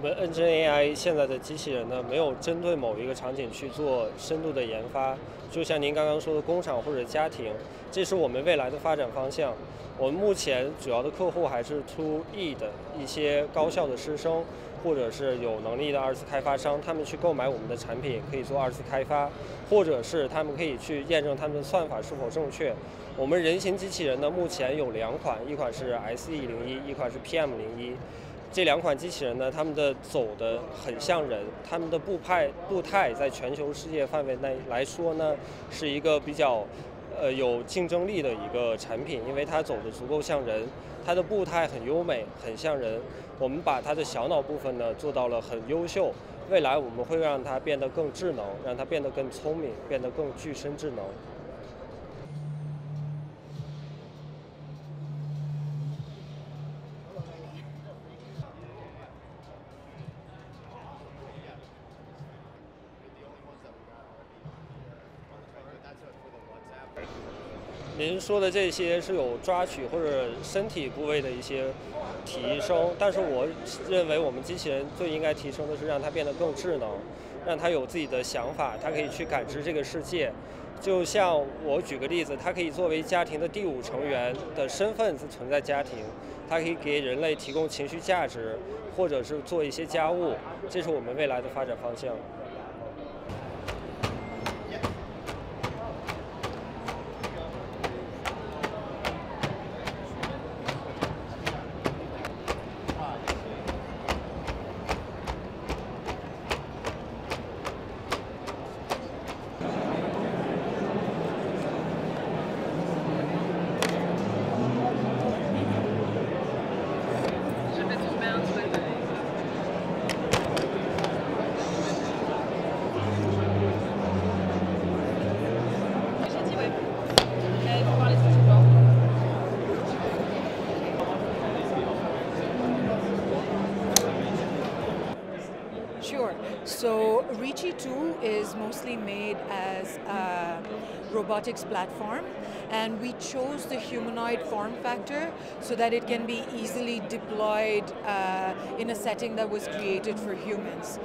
我们 ngnai 现在的机器人呢，没有针对某一个场景去做深度的研发，就像您刚刚说的工厂或者家庭，这是我们未来的发展方向。我们目前主要的客户还是 To E 的一些高校的师生，或者是有能力的二次开发商，他们去购买我们的产品可以做二次开发，或者是他们可以去验证他们的算法是否正确。我们人形机器人呢，目前有两款，一款是 SE 零一，一款是 PM 零一。这两款机器人呢，他们的走的很像人，他们的步态步态在全球世界范围内来说呢，是一个比较。呃，有竞争力的一个产品，因为它走的足够像人，它的步态很优美，很像人。我们把它的小脑部分呢做到了很优秀，未来我们会让它变得更智能，让它变得更聪明，变得更具身智能。您说的这些是有抓取或者身体部位的一些提升，但是我认为我们机器人最应该提升的是让它变得更智能，让它有自己的想法，它可以去感知这个世界。就像我举个例子，它可以作为家庭的第五成员的身份存在家庭，它可以给人类提供情绪价值，或者是做一些家务，这是我们未来的发展方向。So Reachy 2 is mostly made as a robotics platform and we chose the humanoid form factor so that it can be easily deployed uh, in a setting that was created for humans.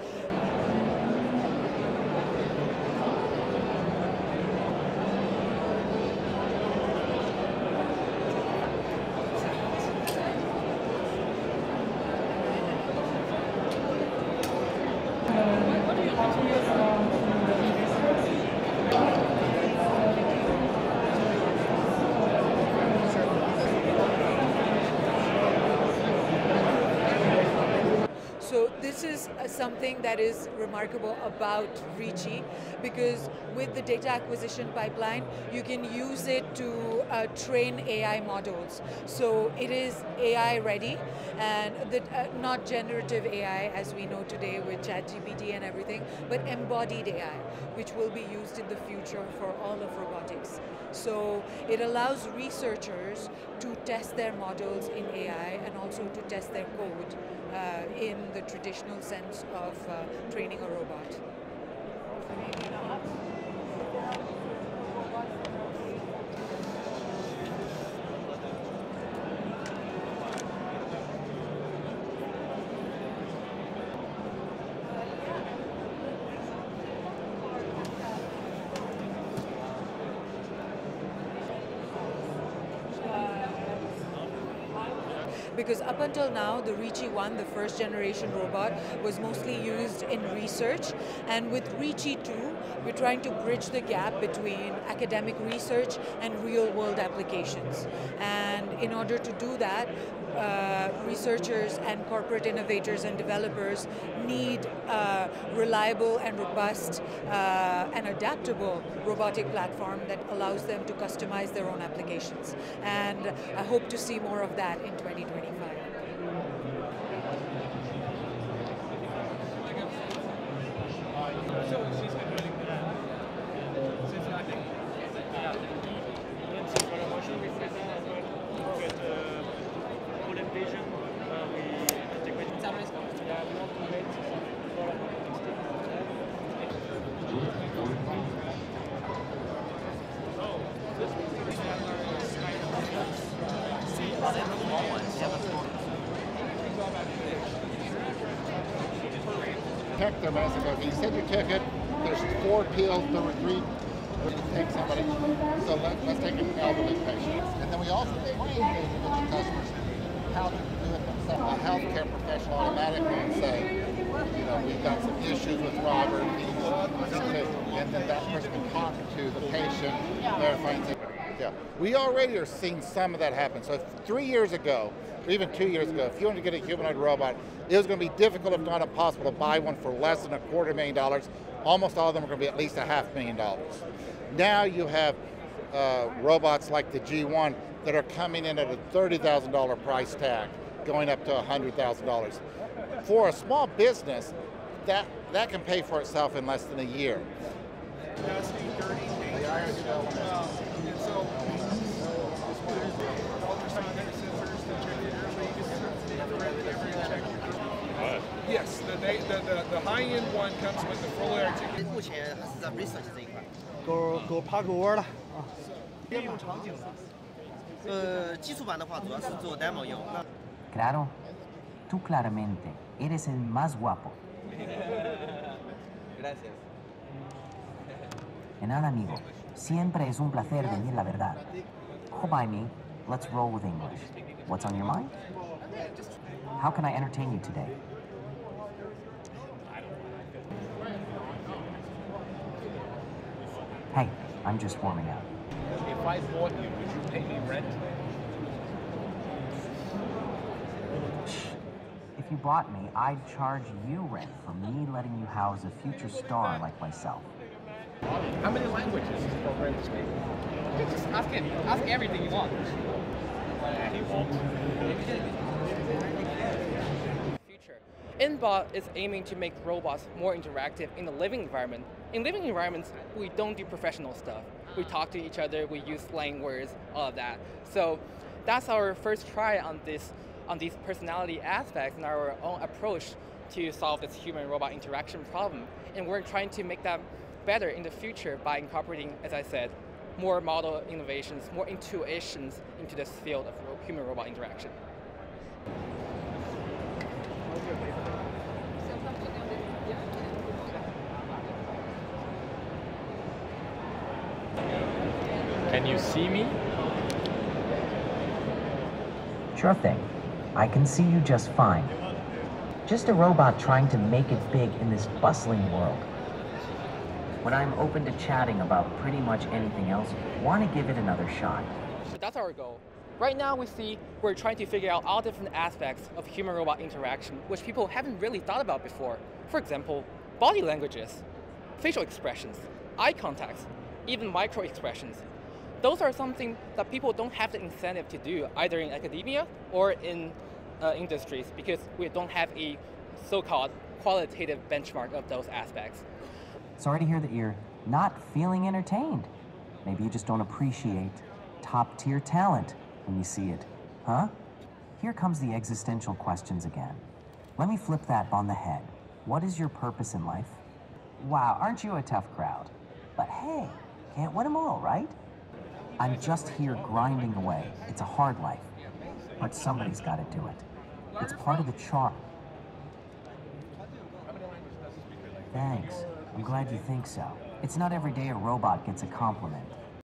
So this is uh, something that is remarkable about Reachy because with the data acquisition pipeline, you can use it to uh, train AI models. So it is AI ready and the, uh, not generative AI as we know today with ChatGPT and everything, but embodied AI, which will be used in the future for all of robotics. So it allows researchers to test their models in AI and also to test their code in the traditional sense of uh, training a robot. Because up until now, the Reachy 1, the first generation robot, was mostly used in research. And with Reachy 2, we're trying to bridge the gap between academic research and real world applications. And in order to do that, uh, researchers and corporate innovators and developers need a reliable and robust uh, and adaptable robotic platform that allows them to customize their own applications. And I hope to see more of that in 2025. Checked their medicine. Goes, you said you took it. There's four pills. There were three. We take somebody. So let, let's take an elderly patient. And then we also train individual customers how to do it themselves. A healthcare professional automatically would say, you know, we've got some issues with Robert. And then that person can talk to the patient, verifying. Yeah, we already are seeing some of that happen. So three years ago, or even two years ago, if you wanted to get a humanoid robot, it was going to be difficult, if not impossible, to buy one for less than a quarter million dollars. Almost all of them are going to be at least a half million dollars. Now you have uh, robots like the G1 that are coming in at a $30,000 price tag, going up to $100,000. For a small business, that, that can pay for itself in less than a year. Yes, the, the, the, the high-end one comes with the fully articulated. 目前还是在 research 这一块。狗狗爬狗窝了啊！应用场景呢？呃，基础版的话主要是做 demo 用。那 Claro, tú claramente eres el más guapo. Gracias. De nada, amigo. Siempre es un placer decir la verdad. Go by me. Let's roll with English. What's on your mind? How can I entertain you today? Hey, I'm just warming up. If I bought you, would you pay me rent? If you bought me, I'd charge you rent for me letting you house a future star like myself. How many languages does the program speak? Just ask him. Ask everything you want. He won't. IntBot is aiming to make robots more interactive in the living environment. In living environments, we don't do professional stuff. We talk to each other, we use slang words, all of that. So that's our first try on this on these personality aspects and our own approach to solve this human robot interaction problem. And we're trying to make that better in the future by incorporating, as I said, more model innovations, more intuitions into this field of human robot interaction. Can you see me? Sure thing. I can see you just fine. Just a robot trying to make it big in this bustling world. When I'm open to chatting about pretty much anything else, want to give it another shot. But that's our goal. Right now, we see we're trying to figure out all different aspects of human robot interaction, which people haven't really thought about before. For example, body languages, facial expressions, eye contacts, even micro expressions. Those are something that people don't have the incentive to do either in academia or in uh, industries because we don't have a so called qualitative benchmark of those aspects. Sorry to hear that you're not feeling entertained. Maybe you just don't appreciate top tier talent when you see it, huh? Here comes the existential questions again. Let me flip that on the head. What is your purpose in life? Wow, aren't you a tough crowd? But hey, can't win them all, right? I'm just here grinding away. It's a hard life. But somebody's got to do it. It's part of the charm. Thanks. I'm glad you think so. It's not every day a robot gets a compliment.